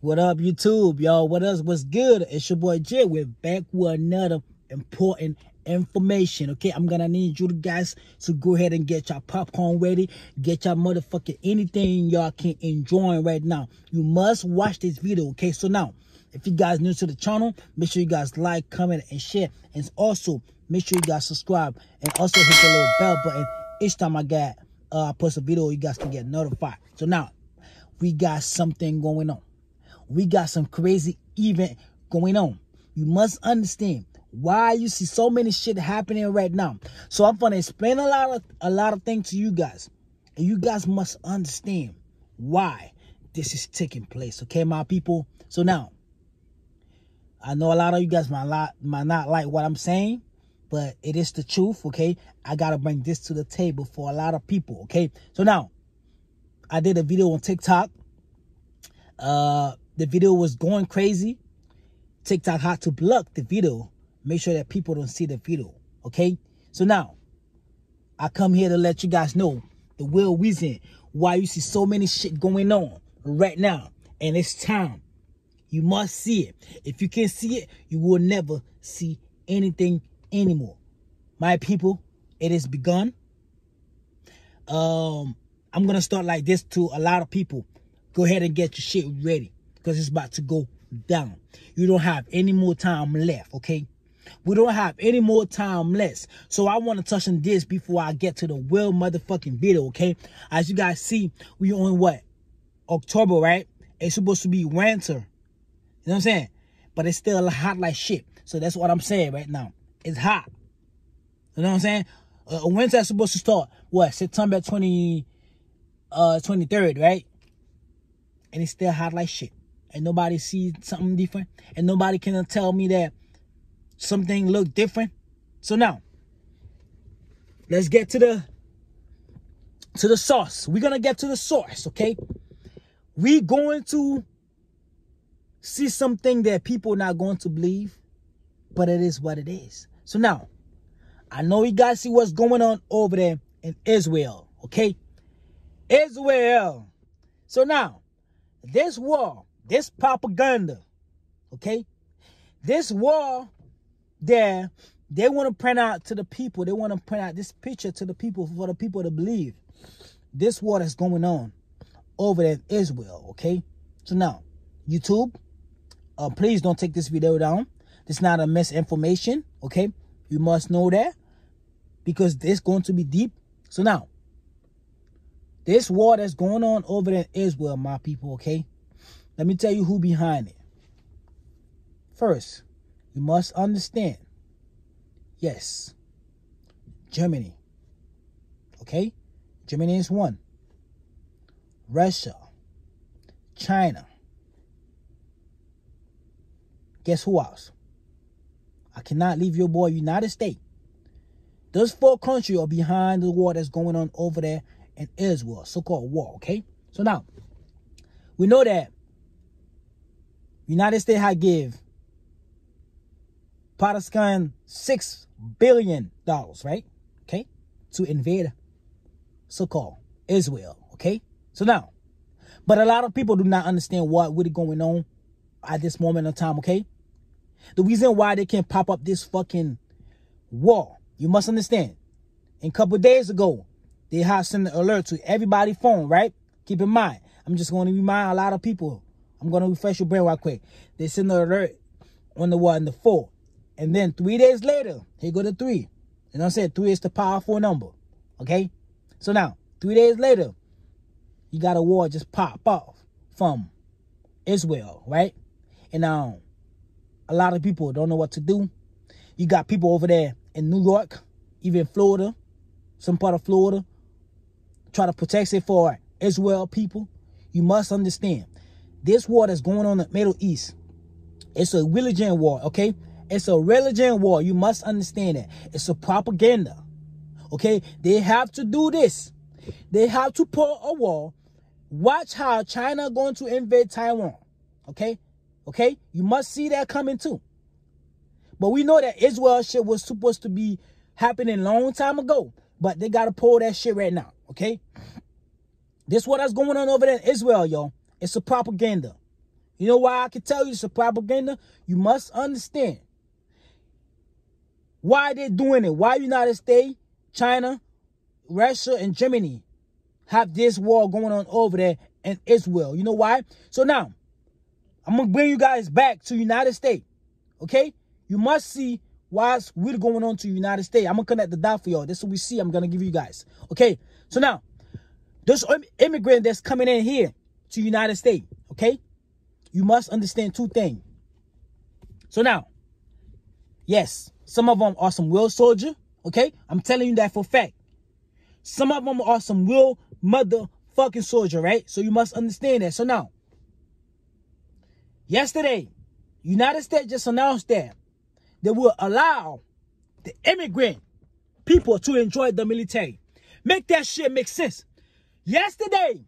What up, YouTube, y'all? What else? What's good? It's your boy Jay. We're back with another important information. Okay, I'm gonna need you guys to go ahead and get your popcorn ready, get your motherfucking anything y'all can enjoy right now. You must watch this video. Okay, so now if you guys new to the channel, make sure you guys like, comment, and share, and also make sure you guys subscribe and also hit the little bell button each time I get uh, post a video. You guys can get notified. So now we got something going on we got some crazy event going on. You must understand why you see so many shit happening right now. So I'm gonna explain a lot of a lot of things to you guys. And you guys must understand why this is taking place. Okay, my people. So now I know a lot of you guys might not might not like what I'm saying, but it is the truth, okay? I gotta bring this to the table for a lot of people, okay? So now I did a video on TikTok. Uh the video was going crazy, TikTok had to block the video. Make sure that people don't see the video. Okay? So now, I come here to let you guys know the real reason why you see so many shit going on right now. And it's time. You must see it. If you can't see it, you will never see anything anymore. My people, it has begun. Um, I'm gonna start like this to a lot of people. Go ahead and get your shit ready because it's about to go down. You don't have any more time left, okay? We don't have any more time left. So I want to touch on this before I get to the real motherfucking video, okay? As you guys see, we on what? October, right? It's supposed to be winter. You know what I'm saying? But it's still hot like shit. So that's what I'm saying right now. It's hot. You know what I'm saying? Uh, winter is supposed to start, what, September 20, uh, 23rd, right? And it's still hot like shit and nobody sees something different. And nobody can tell me that something look different. So now let's get to the to the sauce we're gonna get to the source okay? We going to see something that people not going to believe but it is what it is. So now i know you guys see what's going on over there in israel okay? Israel. So now this war this propaganda, okay? This war there, they want to print out to the people, they want to print out this picture to the people for the people to believe. This war that's going on over there in Israel, okay? So now, YouTube, uh, please don't take this video down. It's not a misinformation, okay? You must know that because it's going to be deep. So now, this war that's going on over there in Israel, my people, okay? Let me tell you who behind it. First, you must understand. Yes, Germany. Okay? Germany is one. Russia. China. Guess who else? I cannot leave your boy United States. Those four countries are behind the war that's going on over there in Israel, so-called war, okay? So now, we know that United States had give Pakistan six billion dollars, right? Okay, to invade so-called Israel. Okay, so now, but a lot of people do not understand what really going on at this moment in time. Okay, the reason why they can pop up this fucking war, you must understand. a couple days ago, they had sent an alert to everybody's phone, right? Keep in mind, I'm just going to remind a lot of people I'm gonna refresh your brain real quick. They send the alert on the one, the four. And then three days later, here go the three. And I said three is the powerful number. Okay? So now, three days later, you got a war just pop off from Israel, right? And um, a lot of people don't know what to do. You got people over there in New York, even Florida, some part of Florida, try to protect it for Israel people. You must understand this war that's going on in the Middle East, it's a religion war, okay? It's a religion war. You must understand that. It's a propaganda. Okay? They have to do this. They have to put a wall. Watch how China going to invade Taiwan. Okay? Okay? You must see that coming too. But we know that Israel shit was supposed to be happening a long time ago. But they got to pull that shit right now. Okay? This what that's going on over there in Israel, y'all. It's a propaganda. You know why I can tell you it's a propaganda? You must understand why they're doing it. Why United States, China, Russia, and Germany have this war going on over there in Israel. You know why? So now, I'm going to bring you guys back to United States. Okay? You must see what's really going on to United States. I'm going to connect the dot for y'all. This is what we see. I'm going to give you guys. Okay? So now, this immigrant that's coming in here to United States. Okay? You must understand two things. So now, yes, some of them are some real soldier. Okay? I'm telling you that for fact. Some of them are some real motherfucking soldier, right? So you must understand that. So now, yesterday, United States just announced that they will allow the immigrant people to enjoy the military. Make that shit make sense. Yesterday,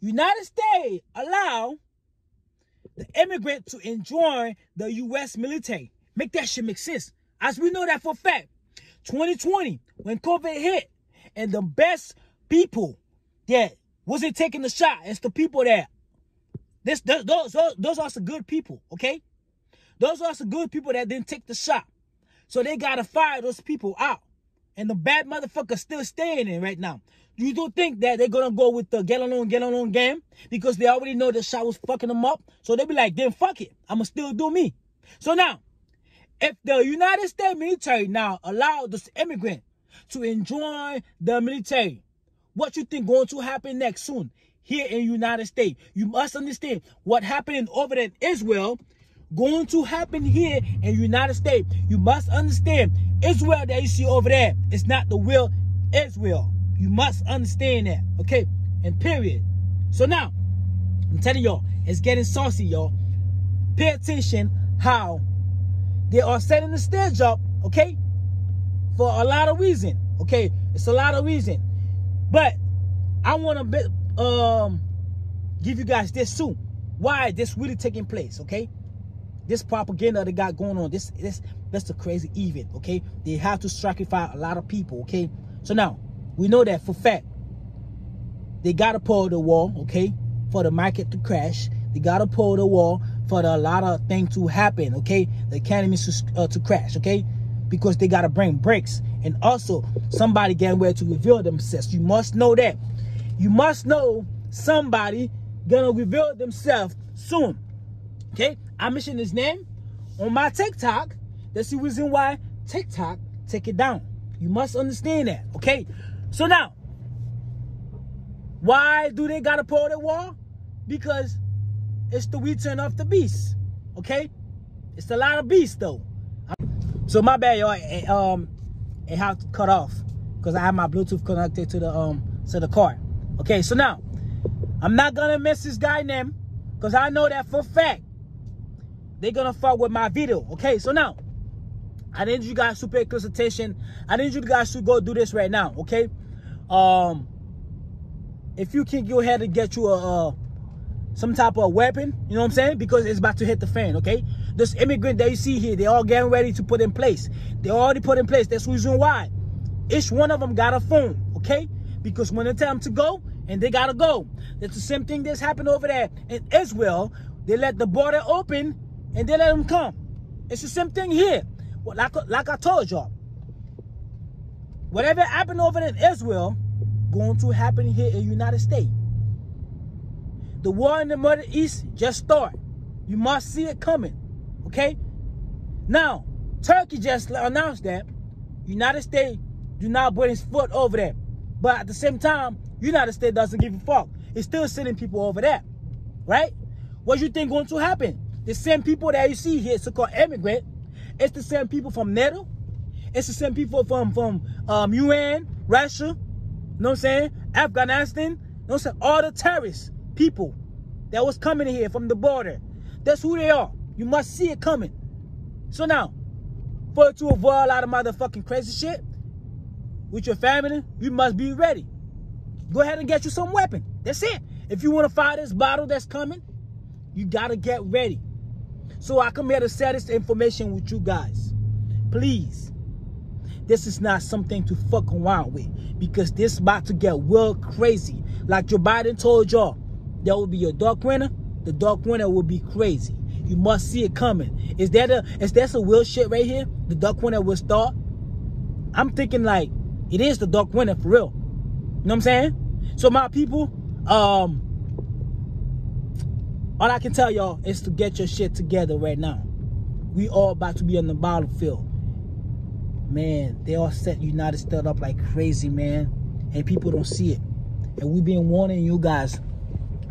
United States allow the immigrant to enjoy the U.S. military. Make that shit make sense. As we know that for fact, 2020, when COVID hit, and the best people that wasn't taking the shot, it's the people that this those those, those are some good people, okay? Those are some good people that didn't take the shot. So they gotta fire those people out. And the bad motherfuckers still staying in right now. You do think that they're gonna go with the get along, get along game because they already know the shot was fucking them up. So they be like, then fuck it. I'ma still do me. So now, if the United States military now allow this immigrant to enjoy the military, what you think going to happen next soon here in United States? You must understand what happening over there in Israel going to happen here in United States. You must understand Israel that you see over there is not the real Israel. You must understand that. Okay? And period. So now, I'm telling y'all, it's getting saucy, y'all. Pay attention how they are setting the stage up, okay? For a lot of reason. Okay? It's a lot of reason. But I want to um give you guys this soon. Why this really taking place, okay? This propaganda they got going on, this this that's a crazy event, okay? They have to sacrifice a lot of people, okay? So now we know that for fact. They got to pull the wall, okay, for the market to crash. They got to pull the wall for the, a lot of things to happen, okay? The economy to, uh, to crash, okay? Because they got to bring breaks. And also, somebody getting ready to reveal themselves. You must know that. You must know somebody gonna reveal themselves soon. Okay? I mentioned his name on my TikTok. That's the reason why TikTok take it down. You must understand that. Okay? So now, why do they gotta pull the wall? Because it's the return of the beast. Okay? It's a lot of beasts though. So my bad, y'all. It, um, it have to cut off because I have my Bluetooth connected to the um to the car. Okay, so now I'm not gonna miss this guy name because I know that for fact they're gonna fuck with my video. Okay, so now I need you guys to pay close attention. I need you guys to go do this right now, okay? Um, if you can go ahead and get you a, some type of weapon, you know what I'm saying? Because it's about to hit the fan, okay? This immigrant that you see here, they all getting ready to put in place. They already put in place. That's the reason why. Each one of them got a phone, okay? Because when they tell them to go, and they gotta go. That's the same thing that's happened over there in Israel. They let the border open, and they let them come. It's the same thing here like, like I told y'all, whatever happened over there in Israel, going to happen here in United States. The war in the Middle East just started. You must see it coming. Okay? Now, Turkey just announced that United States do not put its foot over there. But at the same time, United States doesn't give a fuck. It's still sending people over there. Right? What you think going to happen? The same people that you see here, so-called immigrant, it's the same people from NATO. It's the same people from from um, UN, Russia. Know what I'm saying? Afghanistan. You know what I'm saying? All the terrorist people that was coming here from the border. That's who they are. You must see it coming. So now, for to avoid a lot of motherfucking crazy shit with your family, you must be ready. Go ahead and get you some weapon. That's it. If you want to fight this battle that's coming, you got to get ready. So I come here to share this information with you guys. Please. This is not something to fuck around with. Because this about to get real crazy. Like Joe Biden told y'all, there will be a dark winter, the dark winter will be crazy. You must see it coming. Is that a is that some real shit right here? The dark winter will start. I'm thinking like it is the dark winter for real. You know what I'm saying? So my people, um, all I can tell y'all is to get your shit together right now. We all about to be on the battlefield. Man, they all set United States up like crazy, man. And people don't see it. And we've been warning you guys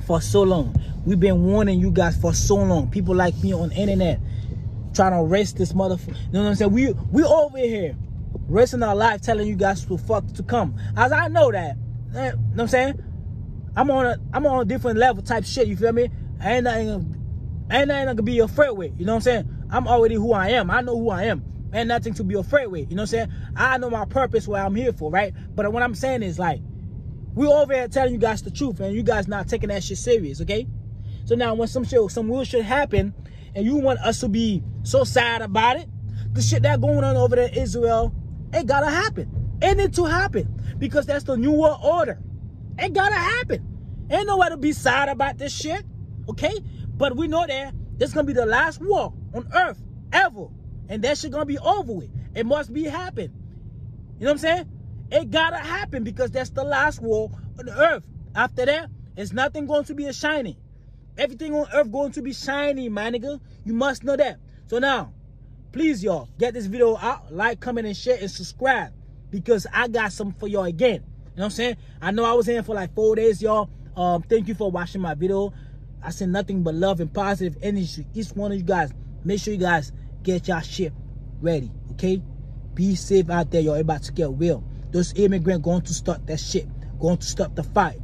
for so long. We've been warning you guys for so long. People like me on internet trying to arrest this motherfucker. You know what I'm saying? We we over here risking our life telling you guys to fuck to come. As I know that. Eh, you know what I'm saying? I'm on a I'm on a different level type shit, you feel me? I ain't nothing ain't nothing to be afraid with. You know what I'm saying? I'm already who I am. I know who I am. And nothing to be afraid with. You know what I'm saying? I know my purpose, what I'm here for, right? But what I'm saying is like, we over here telling you guys the truth, and you guys not taking that shit serious, okay? So now when some shit, some real shit happen, and you want us to be so sad about it, the shit that going on over there in Israel, it gotta happen. It need to happen. Because that's the new world order. It gotta happen. Ain't nowhere to be sad about this shit. Okay? But we know that this gonna be the last war on earth ever. And that shit gonna be over with. It must be happen. You know what I'm saying? It gotta happen because that's the last war on the earth. After that, it's nothing going to be a shining. Everything on earth going to be shiny, my nigga. You must know that. So now, please y'all, get this video out. Like, comment, and share, and subscribe. Because I got something for y'all again. You know what I'm saying? I know I was in for like four days, y'all. Um, thank you for watching my video. I send nothing but love and positive energy to each one of you guys. Make sure you guys get y'all shit ready, okay? Be safe out there, y'all. About to get real. Those immigrants going to start that shit, going to start the fight.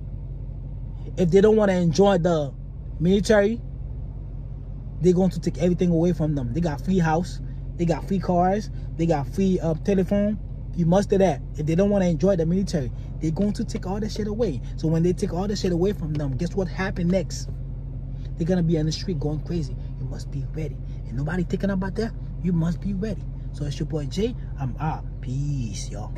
If they don't want to enjoy the military, they're going to take everything away from them. They got free house, they got free cars, they got free uh, telephone. You must do that. If they don't want to enjoy the military, they're going to take all that shit away. So when they take all that shit away from them, guess what happened next? They're gonna be on the street going crazy. You must be ready. And nobody thinking about that. You must be ready. So it's your boy Jay. I'm out. Peace, y'all.